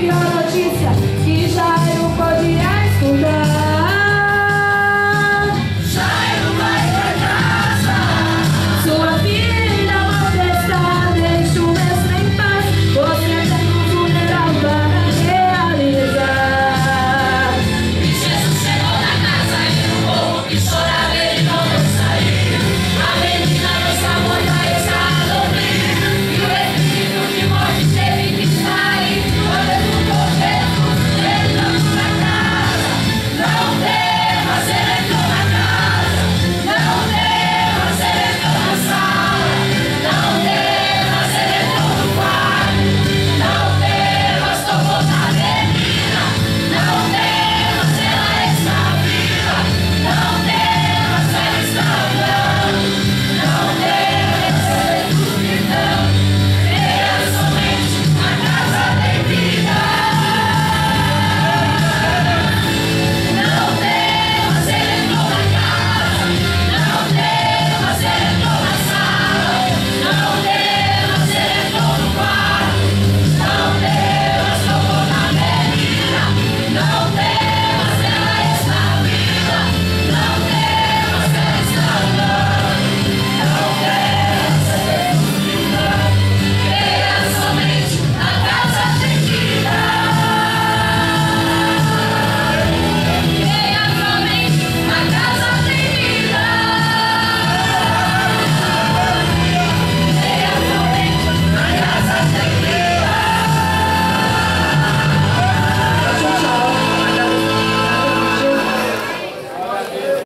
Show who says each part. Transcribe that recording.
Speaker 1: be honest.